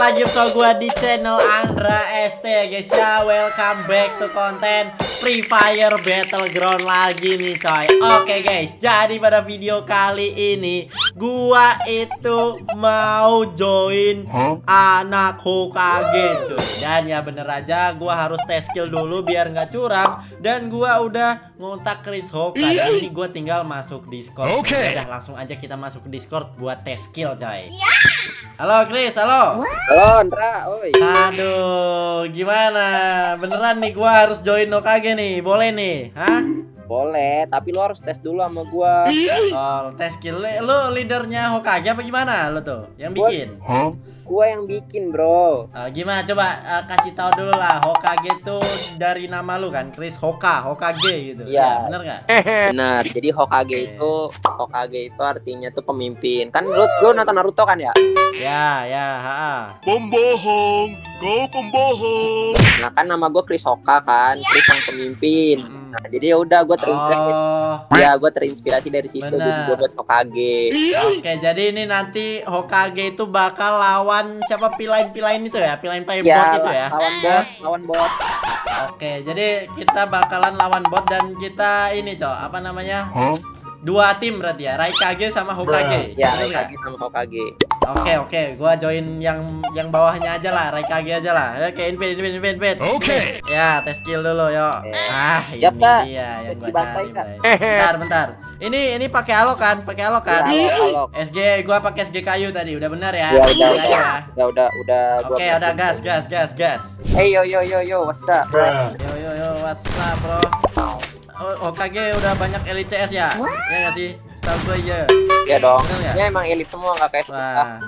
lagi bersama gua di channel Andra ST ya guys. Ya Welcome back to konten Free Fire Battleground lagi nih coy. Oke guys, jadi pada video kali ini Gua itu mau join anak Hokage cuy. Dan ya bener aja gua harus tes skill dulu biar nggak curang. Dan gua udah ngontak Chris Hoka Dan ini gua tinggal masuk Discord. Oke. Udah langsung aja kita masuk Discord buat tes skill coy. Halo Chris, halo. Halo Andra, oi. Aduh, gimana? Beneran nih gua harus join Hokage nih, boleh nih? Hah? Boleh, tapi lu harus tes dulu sama gua. Oh, tes skill. Lu leadernya Hokage apa gimana lu tuh? Yang Gua- bikin? Gua yang bikin, Bro. Eh, gimana coba eh, kasih tahu dulu lah Hokage tuh dari nama lu kan Chris Hoka Hokage gitu. Iya. Ya, bener nggak? Benar. Jadi Hokage itu Hokage itu artinya tuh pemimpin. Kan lu lu nonton Naruto kan ya? Ya, ya, ha, ha. Pembohong, kau pembohong. Nah, kan nama gua Chris Hoka kan, Chris yang pemimpin. Hmm. Nah, jadi ya udah gua terinspirasi. Oh, Ya, gua terinspirasi dari situ gua buat Hokage. oke. Jadi ini nanti Hokage itu bakal lawan siapa pilain-pilain itu ya? Pilain-pilain bot Ya, itu ya? lawan bot, lawan bot. Oke, jadi kita bakalan lawan bot dan kita ini, Cok, apa namanya? Dua tim berarti ya, Raikage sama Hokage. Ya, Bener nggak? Hokage sama Hokage. Oke, oke, gua join yang yang bawahnya aja lah, Raikage aja lah. Oke, invade, invade, invade, invade. Oke. Ya, tes skill dulu, yuk. Oke. Ah, ini Kak. dia yang gua cari. Bray. Bentar, bentar. Ini ini pakai alok kan? Pakai alok kan? Ya, halo, halo. SG gua pakai SG kayu tadi, udah benar ya? Ya, udah, udah. ya? Udah, udah, udah. gua Oke, udah gas, gas, gas, gas. Hey, yo, yo, yo, yo, what's up? Yo yo yo, what's up, bro? Oh, Hokage udah banyak elite CS ya? Ya nggak sih? Setahu gue iya. Ya dong. Bener emang elit semua nggak kayak kita. Wah.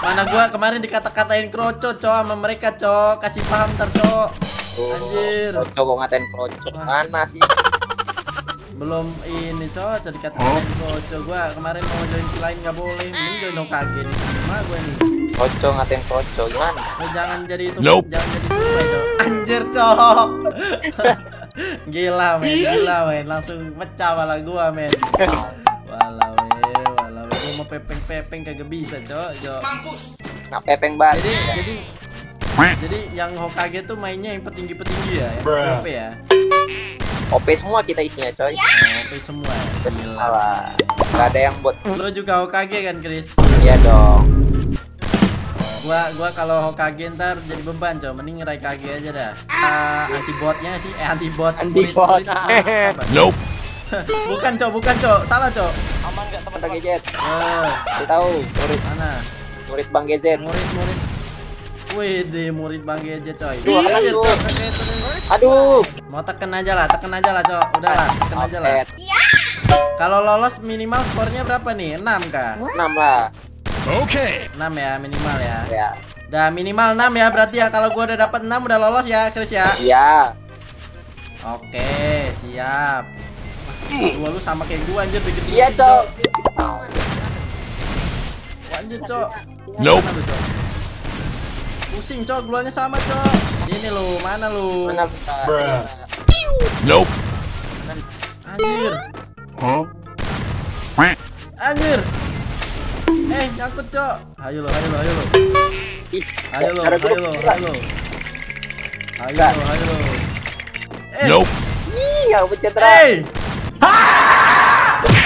Mana gua kemarin dikata-katain kroco, cok sama mereka, cok. Kasih paham ntar, cok. Anjir. Kroco gua ngatain kroco. Mana sih? Belum ini, cok. Jadi dikata-katain kroco. Gua kemarin mau join kill lain nggak boleh. Mending join Hokage nih. Cuma gue nih. Kroco ngatain kroco gimana? Lu jangan jadi itu, Nope. jangan jadi itu. Anjir, cok. gila, men. Gila, men. Langsung pecah malah gua, men. Walau, men. Walau, men. Gua mau pepeng-pepeng kagak bisa, cok. Cok. Nggak pepeng banget. Jadi, jadi jadi yang Hokage tuh mainnya yang petinggi-petinggi ya, yang Bruh. OP ya. OP semua kita isinya coy. Oh, OP semua ya. Gila. Nggak ada yang bot. Lo juga Hokage kan, Chris? Iya dong. Gua gua kalau Hokage ntar jadi beban, cow. Mending Raikage aja dah. Ah, anti botnya sih, eh anti bot. Anti-bot. Nope. bukan, cow, bukan, cow. Salah, cow. Aman nggak teman Bang Gejet? Eh, Kita tahu murid mana? murid Bang Gejet. Murid, murid. Wih, deh murid Bang Gadget, coy. Coy, kaget, coy. Aduh. Mau tekan aja lah, tekan aja lah, cow. Udah lah, tekan aja lah. Outlet. Kalau lolos minimal skornya berapa nih? 6 kah? Enam lah. Oke. 6 ya minimal ya. Ya. Udah minimal 6 ya berarti ya kalau gua udah dapat 6 udah lolos ya Chris ya. Iya. Oke, siap. Gua lu sama kayak gua anjir bikin Iya. Cok. Anjir, Cok. Nope. Pusing, Cok. Gluannya sama, Cok. Ini lu, mana lu? Mana. Bruh. Nope. Anjir. Huh? Anjir. Eh, nyangkut, Cok. Ayo lo, ayo lo, ayo lo. Ayo lo, ayo lo, ayo lo. Ayo lo, ayo lo. Eh, Nope. Ih, nggak pencet Hey!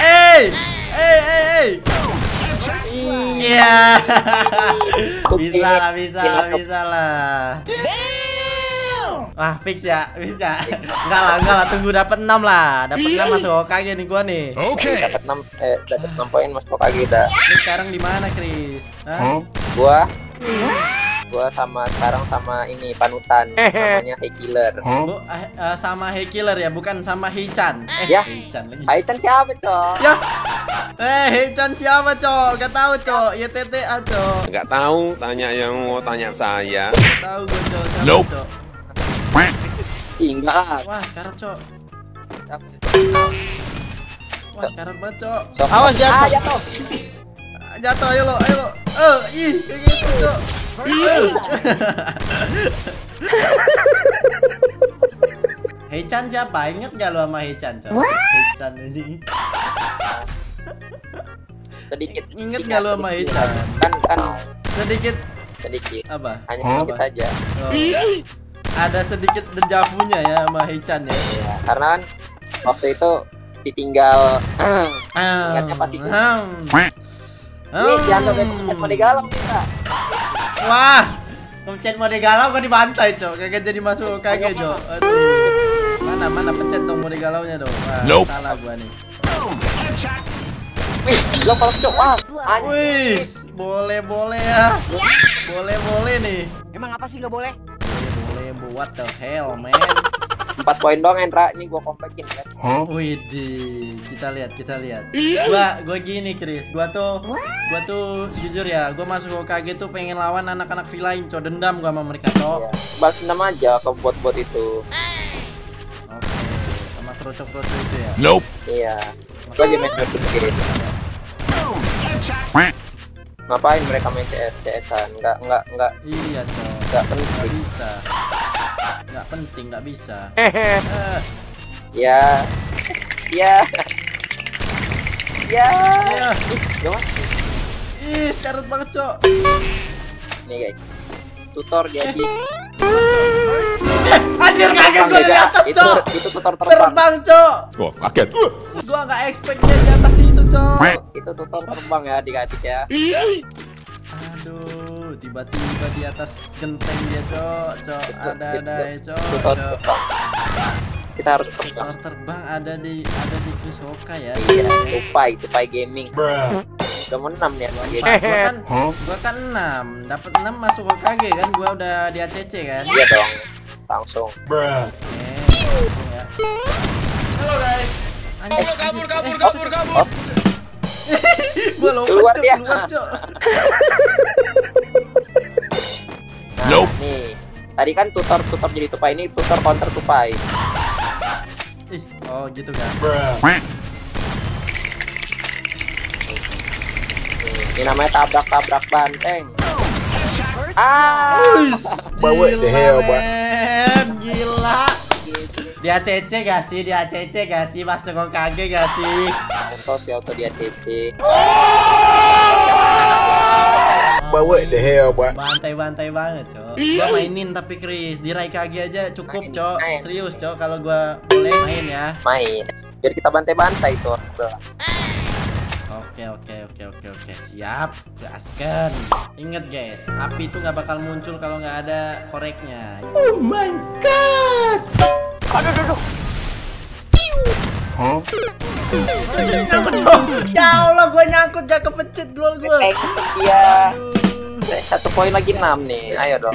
Hey! Hey, hey, hey! Iya. bisa lah, bisa lah, bisa lah. Wah, fix ya, fix ya. Enggak lah, enggak lah, tunggu dapat 6 lah. Dapat 6 masuk Hokage nih gua nih. Oke. Dapat 6 eh dapat 6 poin Mas Hokage dah. Ini sekarang di mana, Chris? Hah? Huh? Gua gua sama sekarang sama ini panutan namanya Hey Killer. Huh? Bu, eh, eh, sama Hey Killer ya, bukan sama Hei-chan. Eh, Ya. Hei-chan lagi. Aitan siapa, Cok? Ya. Eh, Hei-chan siapa, Cok? Gak tahu, Cok. Ya TTA, Cok. Nggak tahu, tanya yang mau tanya saya. Gak tahu gue, Cok. Siapa, Nope. Cok? Ih, enggak lah. Wah, sekarat, Cok. Wah, sekarat banget, Cok. Awas jatuh. Ah, jatuh. Ah, Jatuh, ayo lo, ayo lo. Eh, ih, kayak gitu, Cok. Hei-chan siapa? Ingat gak lo sama Hei-chan, Cok? Hei-chan anjing. Sedikit. Ingat nggak lu sama. Ican? Kan kan Sedikit sedikit. Apa? Hanya sedikit saja. Oh. Ada sedikit dejavunya ya sama Hichan ya. Ya, karena kan waktu itu ditinggal Ingatnya pasti. Nih, jangan sampai pencet mode galau nih, Kak. Wah, pencet mode galau kan dibantai, Cok. Kagak jadi masuk kage, Cok. Aduh. Mana mana pencet dong mode galaunya dong. Wah, Nope. salah gua nih. Wih, lo kalau cok, wah, anjing. Wih, boleh boleh ya. Boleh boleh nih. Emang apa sih nggak boleh? What the hell, man. Empat poin dong, Endra. Ini gua kompekin kan. Huh? Wih, kita lihat, kita lihat. Gua gua gini, Chris. Gua tuh gua tuh jujur ya, gua masuk Hokage tuh pengen lawan anak-anak villain, Cok. Dendam gua sama mereka, Cok. Ya. Balas dendam aja ke bot-bot itu. Oke, sama kroco-kroco itu ya. Nope. Iya. Gua lagi main Dota begini. Ngapain mereka main CS CSan? Enggak, enggak, enggak, Iya, Cok. enggak Nggak penting. bisa. Nggak penting, nggak bisa. Eh, Ya. Ya. Ya. Iya. Ih, gimana? Ih, sekarat banget, Cok. Nih guys. Tutor jadi Anjir, kaget gua dari atas, Cok. itu tutor terbang. Terbang, Cok. Oh, kaget. Gua nggak expect dia di atas itu, Cok. Itu tutor terbang ya adik-adik ya. Aduh, tiba-tiba di atas genteng dia, Cok. Cok, ada-ada ya, Cok. Kita harus terbang. Terbang ada di ada di Hoka ya. Iya, tupai, tupai gaming. Udah mau enam nih sama dia. Gua kan gua kan 6, dapat 6 masuk Hokage kan gua udah di ACC kan. Iya dong. Langsung. Oke, langsung ya. Halo guys. Kabur kabur kabur kabur kabur. Gua lompat Keluar cok, dia. keluar cok. Nah, Nope. nih. Tadi kan tutor tutor jadi tupai ini tutor counter tupai. Ih, oh gitu kan. Ini namanya tabrak-tabrak banteng. Ah, Uis, Bawa the hell, boy. men. Gila. Di ACC gak sih? Di ACC gak sih? Masuk Hokage gak sih? Entos ya auto dia TC. Bawa the hell, boy. Bantai-bantai banget, Cok. Gua mainin tapi Chris, di Raikage aja cukup, Cok. Serius, Cok. Kalau gua boleh main ya. Main. Biar kita bantai-bantai tuh. Oke oke oke oke oke siap gaskan inget guys api itu nggak bakal muncul kalau nggak ada koreknya oh my god Aduh, aduh, aduh. Huh? nyangkut ya Allah gue nyangkut gak kepencet gol gue Eh, dia. Satu poin lagi enam nih. Ayo dong.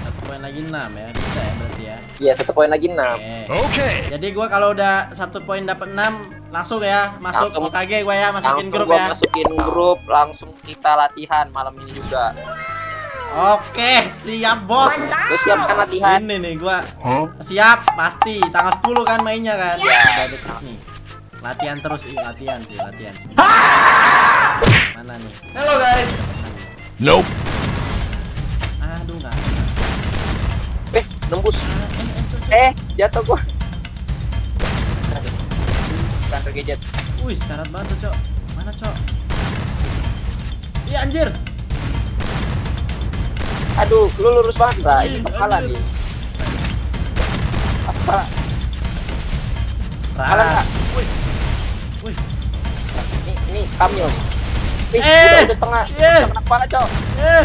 satu poin lagi 6 ya bisa ya berarti ya Iya, satu poin lagi enam. oke Okay. jadi gue kalau udah satu poin dapat 6 langsung ya masuk Langsung. OKG gue ya masukin grup gua ya masukin grup, langsung kita latihan malam ini juga. Oke siap bos Lu siapkan latihan. ini nih gue Huh? Siap, pasti. Tanggal 10 kan mainnya kan? Iya. Udah deket nih. Latihan terus, ih, latihan sih, latihan sih. Mana nih? Halo guys. Nope. Aduh, nggak. Eh, nembus. Eh, eh, cok. Eh, jatuh gua. Counter gadget. Wih, sekarat banget Cok. Mana, Cok? Iya, anjir. Aduh, lu lurus banget, Mbak. Ini Ih, kepala aduh. nih. Apa? Kalah Rah. nggak? Wih. Wih. Ini, ini Kamil nih. Ih, Eh, udah, udah setengah. eh. Udah setengah kepala, Cok. Eh.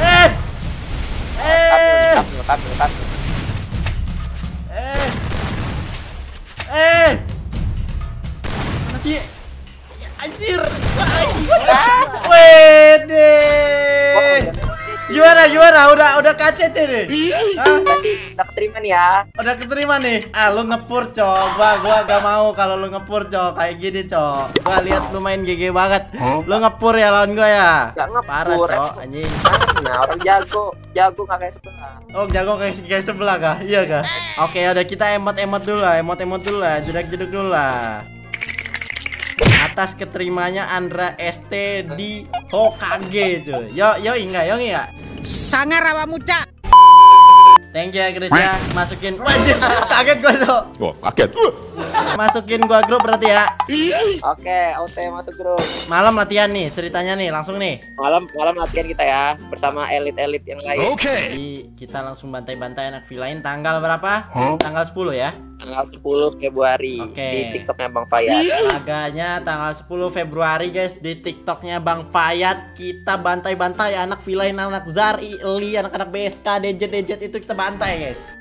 Eh. Eh. Kamil, Kamil, Kamil. Gimana gimana? Udah udah KCC nih. Hah? Udah keterima nih ya. Udah keterima nih. Ah, lu ngepur, Cok. Gua gua gak mau kalau lu ngepur, Cok. Kayak gini, Cok. Gua lihat lu main GG banget. Lu ngepur ya lawan gua ya? Nggak ngepur, Parah, Cok. Anjing. Nah, orang jago, jago nggak kayak sebelah. Oh, jago kayak kayak sebelah kah? Iya kah? Oke, udah kita emot-emot dulu lah, emot-emot dulu lah, jeduk-jeduk dulu lah. Atas keterimanya Andra ST di Hokage cuy. Yo yo enggak, yo enggak. Sangar awakmu, Cak. Thank you ya Chris ya. Masukin. Wajib. Kaget gua so. Oh, kaget. Masukin gua grup berarti ya. Oke, OT masuk grup. Malam latihan nih ceritanya nih langsung nih. Malam malam latihan kita ya bersama elit-elit yang lain. Okay. Jadi kita langsung bantai-bantai anak villain tanggal berapa? Tanggal 10 ya. Tanggal 10 Februari Oke. di TikToknya Bang Fayat. Laganya tanggal 10 Februari guys di TikToknya Bang Fayat kita bantai-bantai anak villain anak Zar, Ili, anak-anak BSK, Dejet Dejet itu kita bantai guys.